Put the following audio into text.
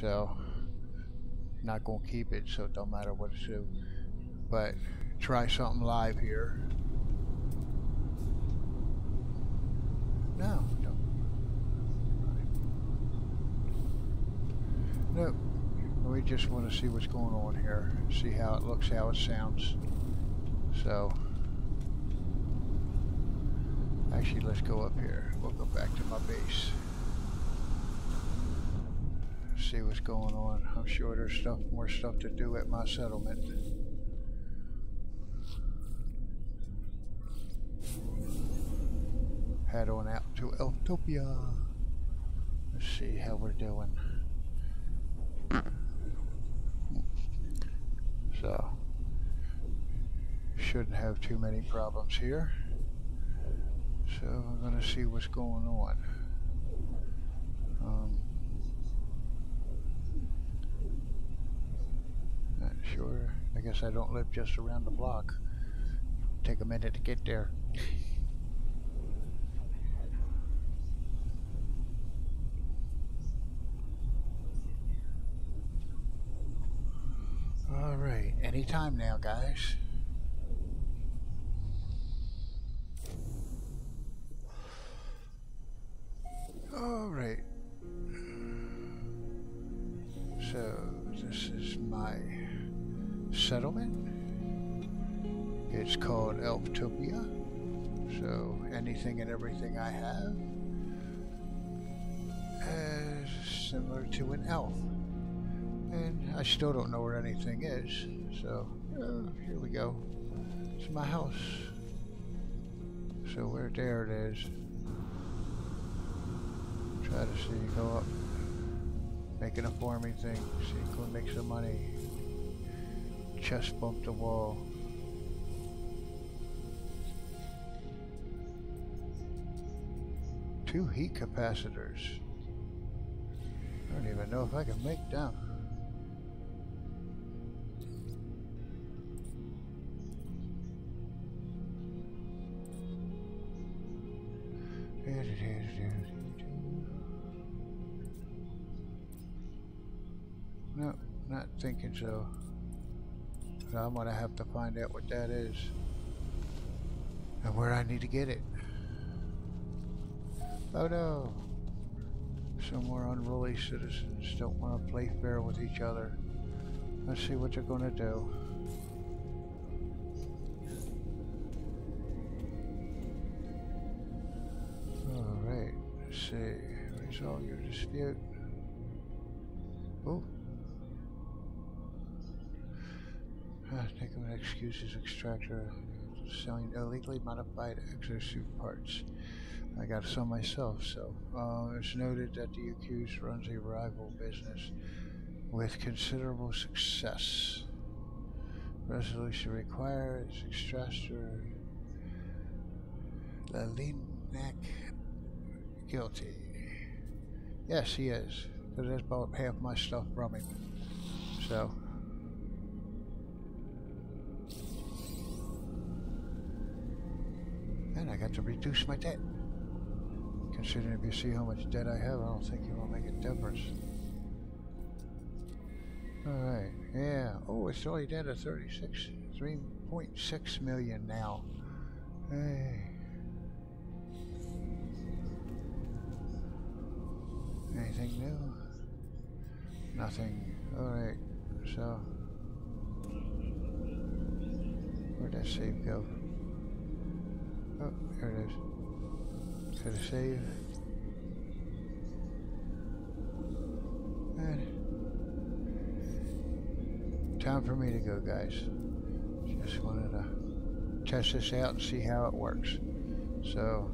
So, not gonna keep it, so it don't matter what it's do. But try something live here. No, don't. No, we just want to see what's going on here, see how it looks, how it sounds. So, actually, let's go up here. We'll go back to my base. See what's going on. I'm sure there's stuff, more stuff to do at my settlement. Head on out to Elftopia. Let's see how we're doing. So, shouldn't have too many problems here. So I'm going to see what's going on. Um, not sure. I guess I don't live just around the block. Take a minute to get there. All right, anytime now, guys. All right. So this is my settlement. It's called Elftopia. So anything and everything I have is similar to an elf. And I still don't know where anything is. So uh, here we go. It's my house. So where there it is. Try to see, go up. Making a farming thing. See, go make some money. Chest bump the wall. Two heat capacitors. I don't even know if I can make them. No, not thinking so. I'm gonna have to find out what that is and where I need to get it. Oh no! Some more unruly citizens don't want to play fair with each other. Let's see what they're gonna do. Alright, let's see. Resolve your dispute. Oh. Ah, think an extractor selling illegally modified exosuit parts. I got some myself, so uh, it's noted that the accused runs a rival business with considerable success. Resolution required is extractor Lalinak guilty. Yes, he is, because that's about half my stuff from him. So. I got to reduce my debt. Considering if you see how much debt I have, I don't think it will make a difference. Alright, yeah. Oh, it's only down to 36, 3.6 million now. Hey. Anything new? Nothing. Alright, so. Where'd that save go? Oh, there it is. Gotta save. And time for me to go, guys. Just wanted to test this out and see how it works. So,